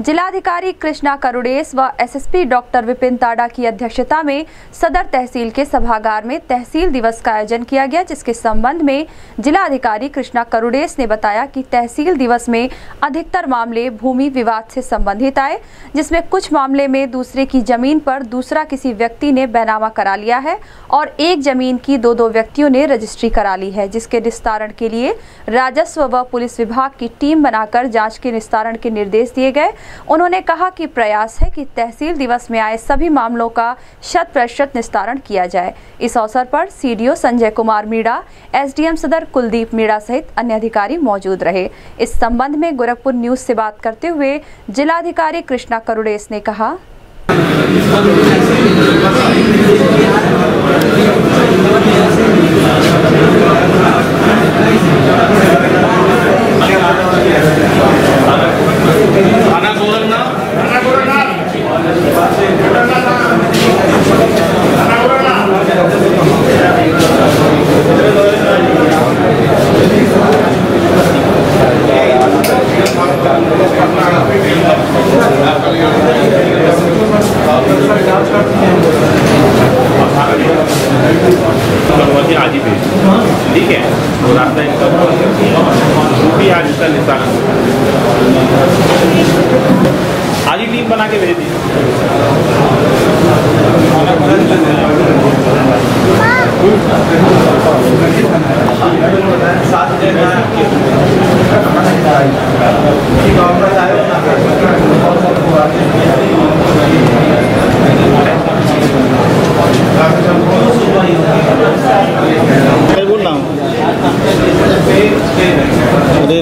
जिलाधिकारी कृष्णा करुड़ेस व SSP doctor Vipin ताडा की अध्यक्षता में सदर तहसील के सभागार में तहसील दिवस का आयोजन किया गया, जिसके संबंध में जिलाधिकारी कृष्णा करुड़ेस ने बताया कि तहसील दिवस में अधिकतर मामले भूमि विवाद से संबंधित आए, जिसमें कुछ मामले में दूसरे की ज़मीन पर दूसरा किसी व्यक्ति ने बैनामा करा लिया है और एक ज़मीन की दो दो व्यक्तियों ने रजिस्ट्री करा ली है, जिसके निस्तारण के लिए राजस्व व पुलिस विभाग की टीम बनाकर जाँच के निस्तारण के निर्देश दिए गए। उन्होंने कहा कि प्रयास है कि तहसील दिवस में आए सभी मामलों का शत प्रतिशत निस्तारण किया जाए। इस अवसर पर सीडीओ संजय कुमार मीणा, एसडीएम सदर कुलदीप मीणा सहित अन्य अधिकारी मौजूद रहे। इस संबंध में गोरखपुर न्यूज़ से बात करते हुए जिलाधिकारी कृष्णा करुड़ेस ने कहा आज ठीक है, वो रास्ता इनका भी आज इसका निशान ही टीम बना के भेज दी मैं बोल रहा हूँ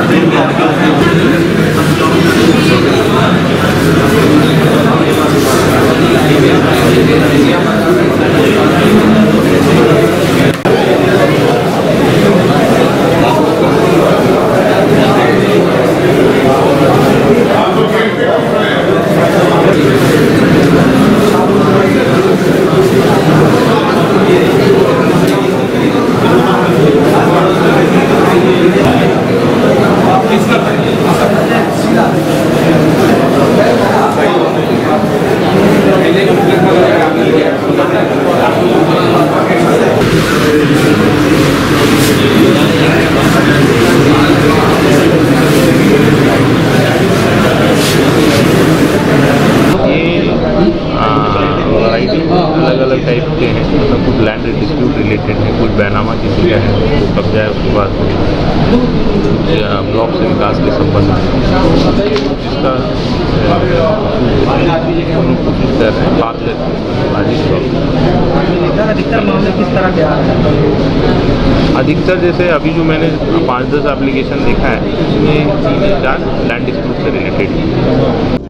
ये अलग अलग टाइप के हैं। मतलब कुछ लैंड डिस्प्यूट रिलेटेड है कुछ बैनामा किसी का है कब्जा है उसके बाद ब्लॉक से विकास के संबंध में। जिसका कोशिश कर रहे हैं बात ब्लॉक अधिकतर मामले किस तरह के आ रहे हैं? अधिकतर जैसे अभी जो मैंने पाँच दस एप्लीकेशन देखा है उसमें तीन चार लैंड डिस्प्यूट से रिलेटेड